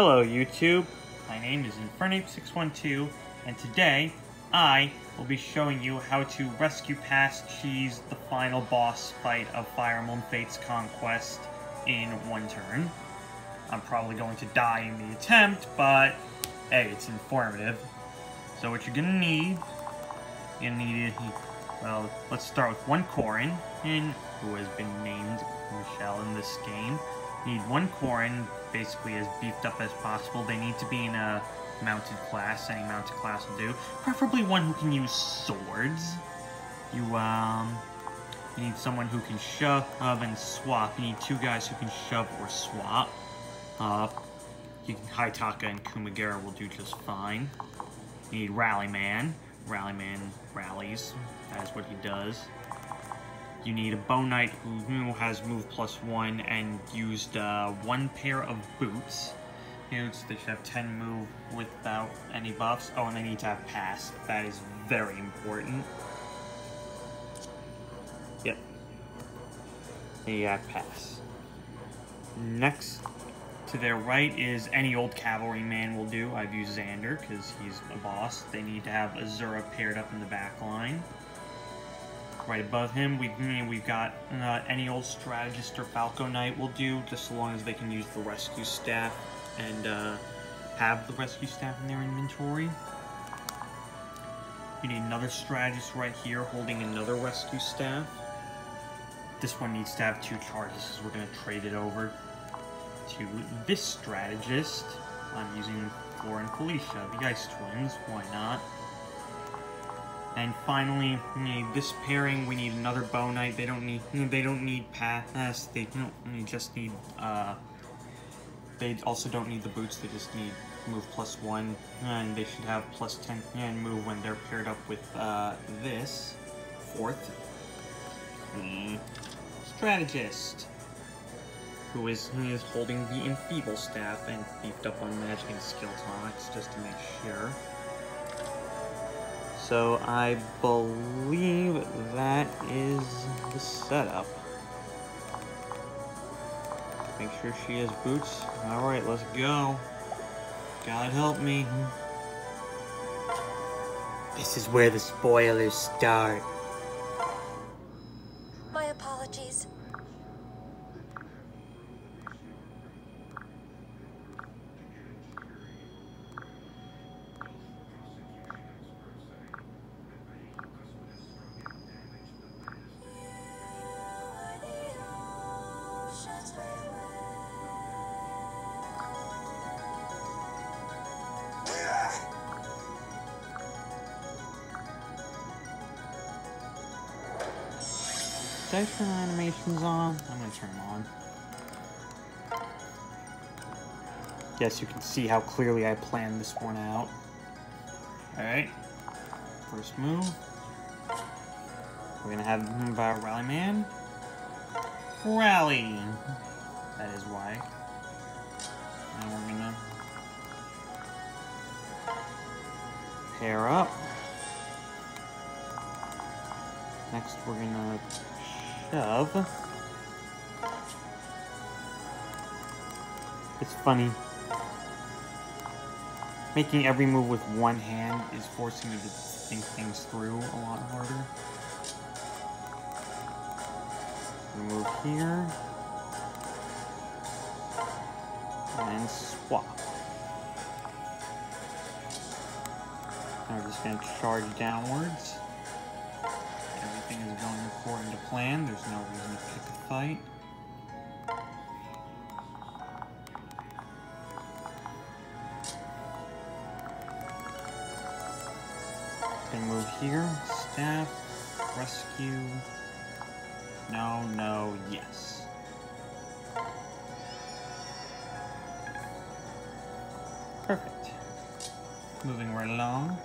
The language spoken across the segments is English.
Hello YouTube, my name is Infernape612 and today I will be showing you how to rescue pass Cheese the final boss fight of Fire Emblem Fates Conquest in one turn. I'm probably going to die in the attempt, but hey, it's informative. So what you're gonna need, you're gonna need, well, let's start with one Corrin, who has been named Michelle in this game. Need one Corrin, basically as beefed up as possible. They need to be in a mounted class, any mounted class will do. Preferably one who can use swords. You, um, you need someone who can shove and swap. You need two guys who can shove or swap. Uh, you can, Hayataka and Kumagera will do just fine. You need Rallyman. Rallyman rallies. That is what he does. You need a Bow Knight who has move plus one and used uh, one pair of boots. Boots, they should have 10 move without any buffs. Oh, and they need to have pass. That is very important. Yep. They have pass. Next to their right is any old cavalryman will do. I've used Xander because he's a boss. They need to have Azura paired up in the back line. Right above him, we, we've got uh, any old strategist or Falcon Knight will do, just so long as they can use the rescue staff and uh, have the rescue staff in their inventory. You need another strategist right here holding another rescue staff. This one needs to have two charges, so we're going to trade it over to this strategist. I'm using Flora and Felicia, the Ice Twins, why not? And finally, this pairing, we need another Bow Knight. They don't need, they don't need pass. They don't. They just need. Uh, they also don't need the boots. They just need move plus one, and they should have plus ten and move when they're paired up with uh, this fourth mm, strategist, who is who is holding the enfeeble staff and beefed up on magic and skill tonics just to make sure. So I believe that is the setup. Make sure she has boots. Alright, let's go. God help me. This is where the spoilers start. Did I turn animations on? I'm gonna turn them on. Yes, you can see how clearly I planned this one out. Alright. First move. We're gonna have by Rally Man. Rally! That is why. And we're gonna pair up. Next, we're gonna shove. It's funny. Making every move with one hand is forcing me to think things through a lot harder. Move here. And swap. Now we're just going to charge downwards. According to plan. There's no reason to pick a fight. Can move here. Staff. Rescue. No, no, yes. Perfect. Moving right along.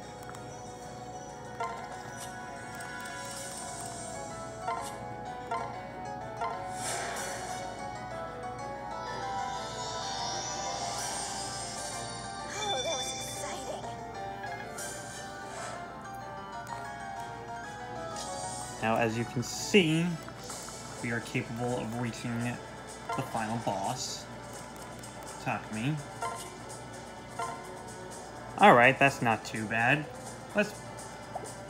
Now, as you can see, we are capable of reaching the final boss, Takumi. Alright, that's not too bad. Let's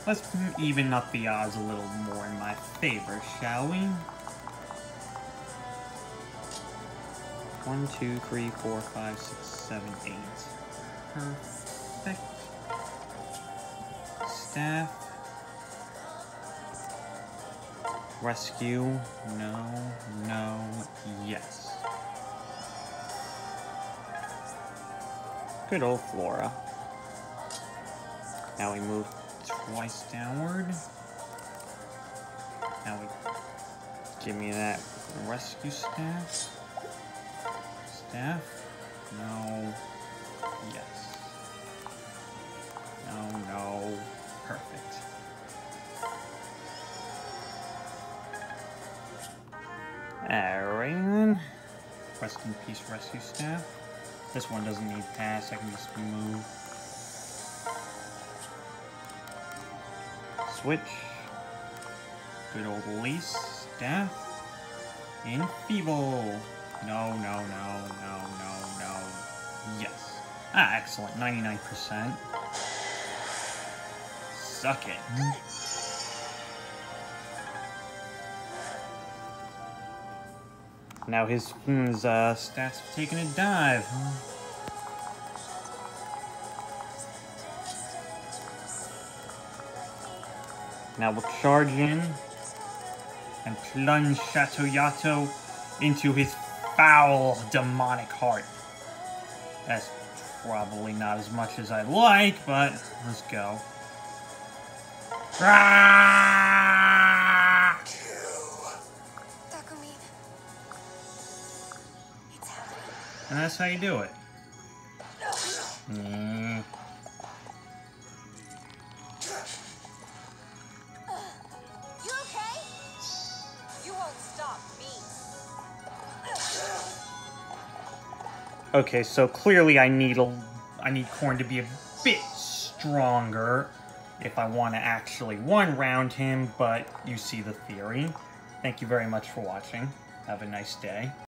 let's even up the odds a little more in my favor, shall we? One, two, three, four, five, six, seven, eight. Perfect. Staff. Rescue. No, no, yes. Good old Flora. Now we move twice downward. Now we give me that rescue staff. Staff. No. Yes. No, no. Alright then. Rest in peace, rescue staff. This one doesn't need pass, I can just move. Switch. Good old Elise. Staff. Enfeeble. No, no, no, no, no, no. Yes. Ah, excellent. 99%. Suck it. Now his, his uh, stats have taken a dive. Now we'll charge in and plunge Shadow Yato into his foul, demonic heart. That's probably not as much as I'd like, but let's go. And that's how you do it. Mm. You okay? You won't stop me. Okay, so clearly I need a, I need Corrin to be a bit stronger if I want to actually one round him, but you see the theory. Thank you very much for watching. Have a nice day.